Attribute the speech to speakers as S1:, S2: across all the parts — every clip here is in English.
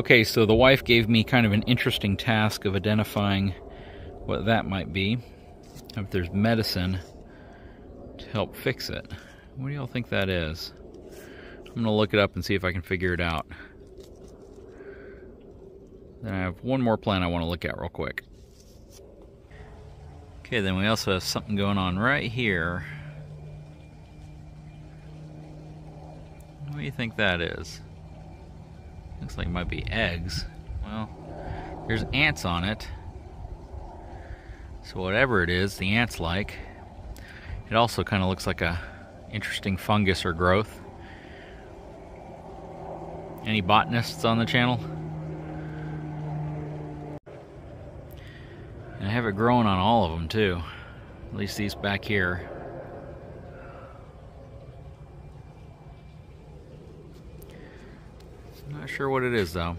S1: Okay, so the wife gave me kind of an interesting task of identifying what that might be. If there's medicine to help fix it. What do y'all think that is? I'm gonna look it up and see if I can figure it out. Then I have one more plant I want to look at real quick. Okay, then we also have something going on right here. What do you think that is? Looks like it might be eggs. Well, there's ants on it. So whatever it is, the ants like. It also kind of looks like a interesting fungus or growth. Any botanists on the channel? And I have it growing on all of them too. At least these back here. Not sure what it is though.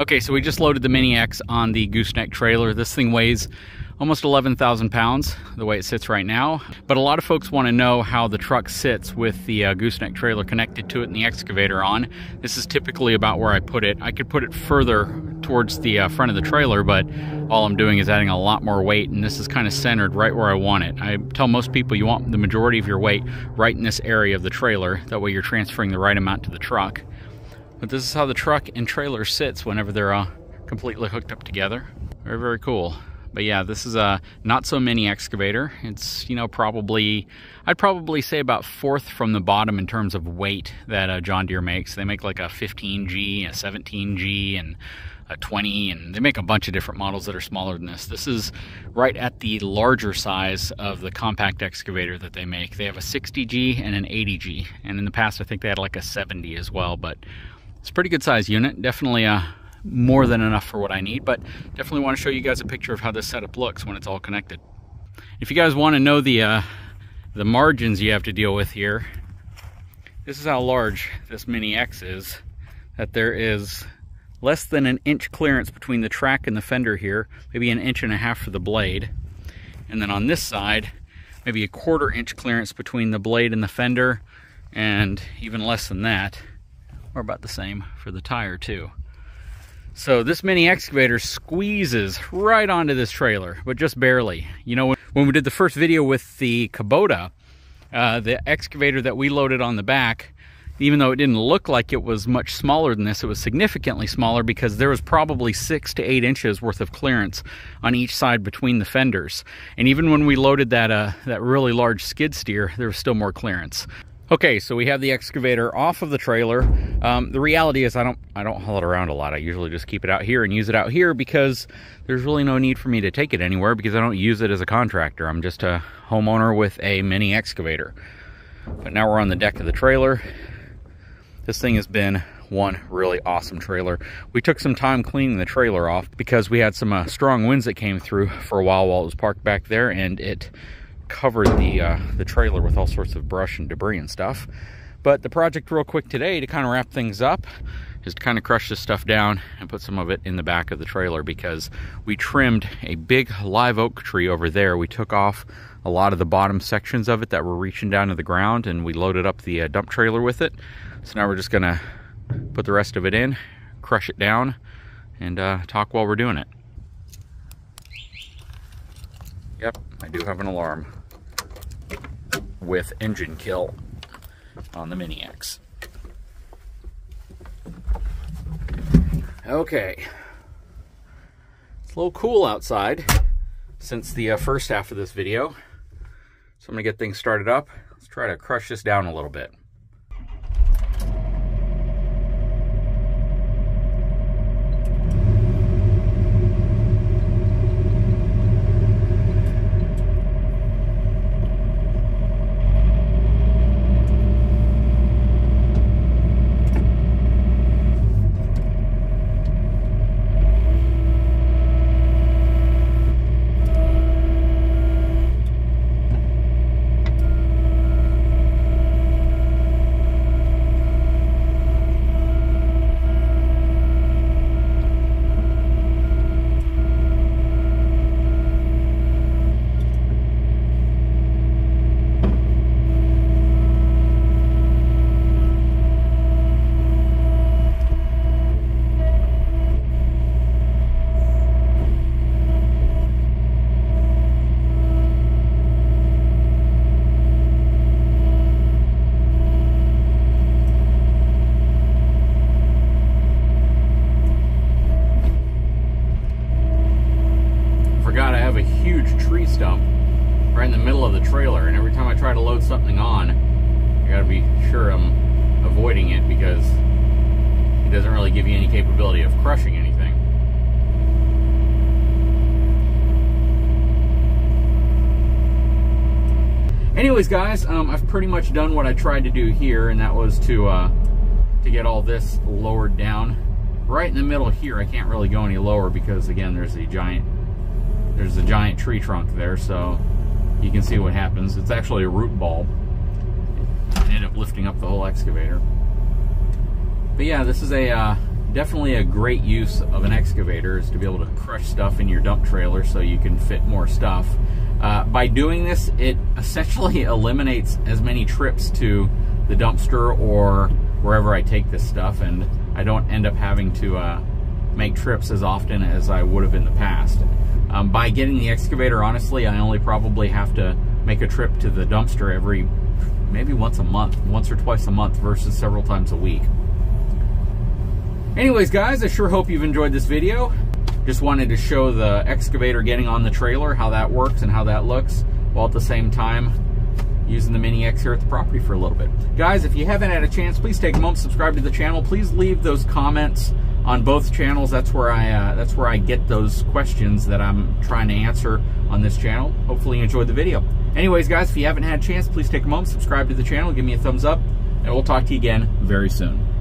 S1: Okay, so we just loaded the Mini X on the gooseneck trailer. This thing weighs almost 11,000 pounds the way it sits right now. But a lot of folks want to know how the truck sits with the uh, gooseneck trailer connected to it and the excavator on. This is typically about where I put it. I could put it further towards the uh, front of the trailer, but all I'm doing is adding a lot more weight, and this is kind of centered right where I want it. I tell most people you want the majority of your weight right in this area of the trailer. That way you're transferring the right amount to the truck. But this is how the truck and trailer sits whenever they're uh, completely hooked up together. Very, very cool. But yeah, this is a not so mini excavator. It's, you know, probably, I'd probably say about fourth from the bottom in terms of weight that uh, John Deere makes. They make like a 15G, a 17G, and a 20, and they make a bunch of different models that are smaller than this. This is right at the larger size of the compact excavator that they make. They have a 60G and an 80G, and in the past I think they had like a 70 as well, but it's a pretty good size unit. Definitely a more than enough for what I need, but definitely want to show you guys a picture of how this setup looks when it's all connected. If you guys want to know the, uh, the margins you have to deal with here, this is how large this Mini X is, that there is less than an inch clearance between the track and the fender here, maybe an inch and a half for the blade. And then on this side, maybe a quarter inch clearance between the blade and the fender, and even less than that, or about the same for the tire too. So this mini excavator squeezes right onto this trailer, but just barely. You know, when we did the first video with the Kubota, uh, the excavator that we loaded on the back, even though it didn't look like it was much smaller than this, it was significantly smaller because there was probably six to eight inches worth of clearance on each side between the fenders. And even when we loaded that, uh, that really large skid steer, there was still more clearance. Okay, so we have the excavator off of the trailer. Um, the reality is I don't I don't haul it around a lot. I usually just keep it out here and use it out here because there's really no need for me to take it anywhere because I don't use it as a contractor. I'm just a homeowner with a mini excavator. But now we're on the deck of the trailer. This thing has been one really awesome trailer. We took some time cleaning the trailer off because we had some uh, strong winds that came through for a while while it was parked back there and it covered the, uh, the trailer with all sorts of brush and debris and stuff. But the project real quick today to kind of wrap things up is to kind of crush this stuff down and put some of it in the back of the trailer because we trimmed a big live oak tree over there. We took off a lot of the bottom sections of it that were reaching down to the ground and we loaded up the uh, dump trailer with it. So now we're just gonna put the rest of it in, crush it down, and uh, talk while we're doing it. Yep, I do have an alarm with engine kill on the Mini X. Okay. It's a little cool outside since the uh, first half of this video. So I'm to get things started up. Let's try to crush this down a little bit. Something on, I gotta be sure I'm avoiding it because it doesn't really give you any capability of crushing anything. Anyways, guys, um, I've pretty much done what I tried to do here, and that was to uh, to get all this lowered down. Right in the middle here, I can't really go any lower because again, there's a giant there's a giant tree trunk there, so you can see what happens. It's actually a root ball. I end up lifting up the whole excavator. But yeah, this is a uh, definitely a great use of an excavator is to be able to crush stuff in your dump trailer so you can fit more stuff. Uh, by doing this, it essentially eliminates as many trips to the dumpster or wherever I take this stuff, and I don't end up having to uh, make trips as often as I would have in the past. Um, by getting the excavator, honestly, I only probably have to make a trip to the dumpster every, maybe once a month, once or twice a month versus several times a week. Anyways, guys, I sure hope you've enjoyed this video. just wanted to show the excavator getting on the trailer, how that works and how that looks, while at the same time using the Mini X here at the property for a little bit. Guys, if you haven't had a chance, please take a moment, subscribe to the channel. Please leave those comments on both channels. That's where I uh, that's where I get those questions that I'm trying to answer on this channel. Hopefully you enjoyed the video. Anyways, guys, if you haven't had a chance, please take a moment, subscribe to the channel, give me a thumbs up, and we'll talk to you again very soon.